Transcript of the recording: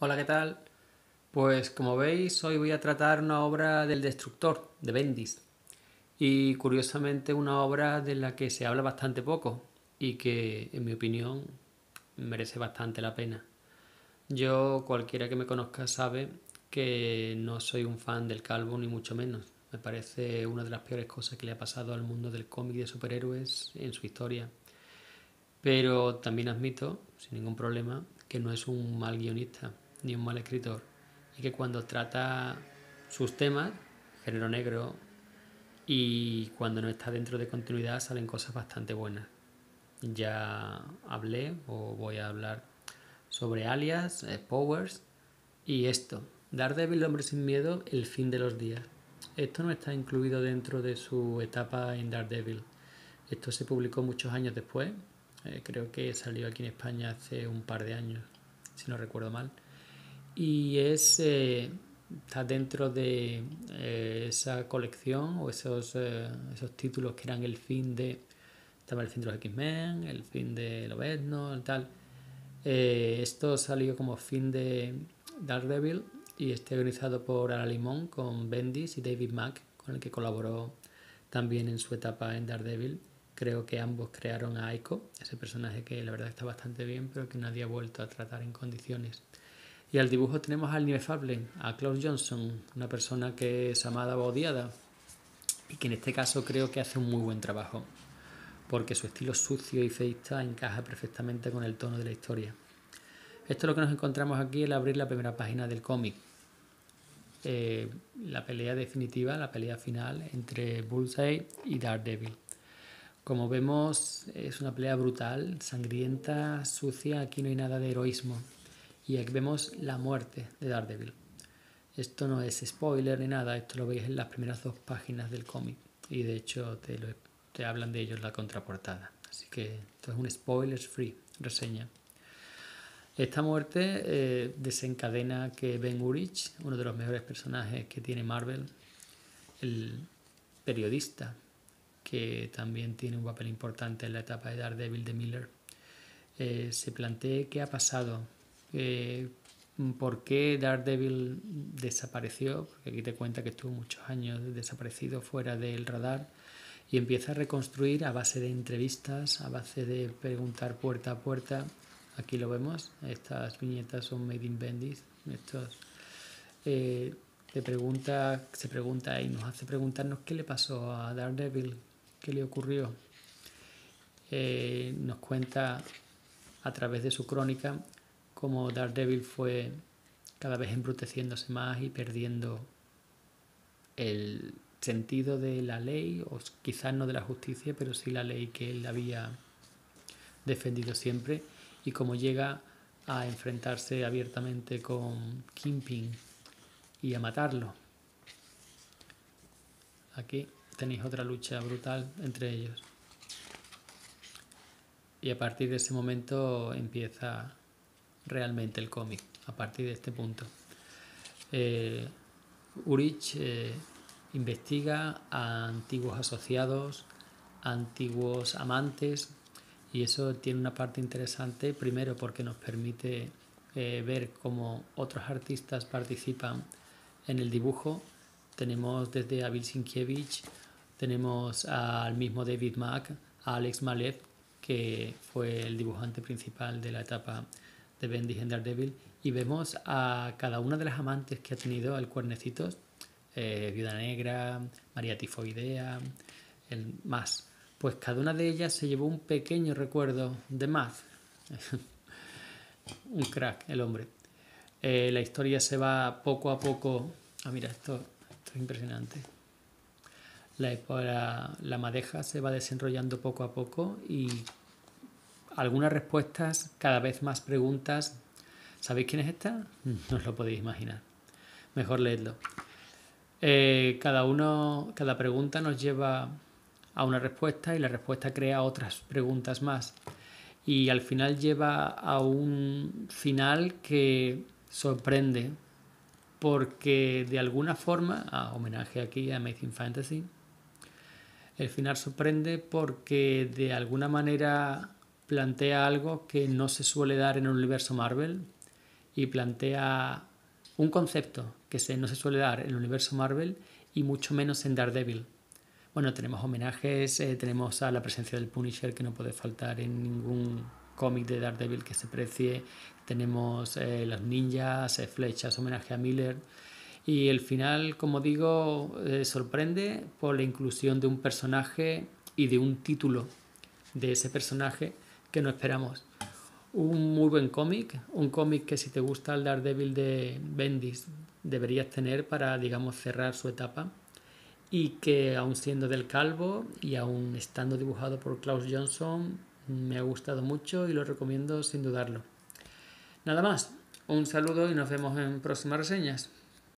Hola, ¿qué tal? Pues como veis, hoy voy a tratar una obra del Destructor, de Bendis. Y curiosamente una obra de la que se habla bastante poco y que, en mi opinión, merece bastante la pena. Yo, cualquiera que me conozca sabe que no soy un fan del calvo, ni mucho menos. Me parece una de las peores cosas que le ha pasado al mundo del cómic de superhéroes en su historia. Pero también admito, sin ningún problema, que no es un mal guionista ni un mal escritor, y que cuando trata sus temas, género negro, y cuando no está dentro de continuidad salen cosas bastante buenas. Ya hablé o voy a hablar sobre Alias, eh, Powers y esto. Daredevil, Hombre sin Miedo, El fin de los días. Esto no está incluido dentro de su etapa en Daredevil. Esto se publicó muchos años después. Eh, creo que salió aquí en España hace un par de años, si no recuerdo mal y es eh, está dentro de eh, esa colección o esos, eh, esos títulos que eran el fin de estaba el fin de los X-Men, el fin de Lobezno, tal. esto salió como fin de Daredevil y está organizado por Ala Limón con Bendis y David Mack, con el que colaboró también en su etapa en Daredevil. Creo que ambos crearon a Aiko, ese personaje que la verdad está bastante bien, pero que nadie ha vuelto a tratar en condiciones. Y al dibujo tenemos al inefable, a Klaus Johnson, una persona que es amada o odiada y que en este caso creo que hace un muy buen trabajo, porque su estilo sucio y feista encaja perfectamente con el tono de la historia. Esto es lo que nos encontramos aquí al abrir la primera página del cómic. Eh, la pelea definitiva, la pelea final entre Bullseye y Daredevil. Como vemos, es una pelea brutal, sangrienta, sucia, aquí no hay nada de heroísmo, y aquí vemos la muerte de Daredevil. Esto no es spoiler ni nada, esto lo veis en las primeras dos páginas del cómic y de hecho te, te hablan de ello en la contraportada. Así que esto es un spoilers free reseña. Esta muerte eh, desencadena que Ben Urich, uno de los mejores personajes que tiene Marvel, el periodista, que también tiene un papel importante en la etapa de Daredevil de Miller, eh, se plantee qué ha pasado eh, por qué Daredevil desapareció, porque aquí te cuenta que estuvo muchos años desaparecido fuera del radar, y empieza a reconstruir a base de entrevistas, a base de preguntar puerta a puerta. Aquí lo vemos, estas viñetas son made in Bendis. Estos, eh, te pregunta, se pregunta y nos hace preguntarnos qué le pasó a Daredevil, qué le ocurrió. Eh, nos cuenta a través de su crónica como Daredevil fue cada vez embruteciéndose más y perdiendo el sentido de la ley, o quizás no de la justicia, pero sí la ley que él había defendido siempre, y como llega a enfrentarse abiertamente con Kingpin y a matarlo. Aquí tenéis otra lucha brutal entre ellos. Y a partir de ese momento empieza realmente el cómic a partir de este punto. Eh, Urich eh, investiga antiguos asociados, antiguos amantes, y eso tiene una parte interesante, primero porque nos permite eh, ver cómo otros artistas participan en el dibujo. Tenemos desde a Bill Sienkiewicz, tenemos al mismo David Mack, a Alex Malev, que fue el dibujante principal de la etapa de Bendy en Daredevil y vemos a cada una de las amantes que ha tenido el Cuernecitos, eh, Viuda Negra, María Tifoidea, el más. Pues cada una de ellas se llevó un pequeño recuerdo de Math. un crack, el hombre. Eh, la historia se va poco a poco. Ah, mira, esto, esto es impresionante. La, la madeja se va desenrollando poco a poco y algunas respuestas, cada vez más preguntas. ¿Sabéis quién es esta? No os lo podéis imaginar. Mejor leedlo. Eh, cada uno, cada pregunta nos lleva a una respuesta y la respuesta crea otras preguntas más. Y al final lleva a un final que sorprende porque de alguna forma, homenaje aquí a Amazing Fantasy, el final sorprende porque de alguna manera plantea algo que no se suele dar en el universo Marvel y plantea un concepto que se, no se suele dar en el universo Marvel y mucho menos en Daredevil. Bueno, tenemos homenajes, eh, tenemos a la presencia del Punisher que no puede faltar en ningún cómic de Daredevil que se precie, tenemos eh, los ninjas, eh, flechas, homenaje a Miller. Y el final, como digo, sorprende por la inclusión de un personaje y de un título de ese personaje que no esperamos. Un muy buen cómic, un cómic que si te gusta el Daredevil de Bendis deberías tener para, digamos, cerrar su etapa y que aún siendo del Calvo y aún estando dibujado por Klaus Johnson me ha gustado mucho y lo recomiendo sin dudarlo. Nada más, un saludo y nos vemos en próximas reseñas.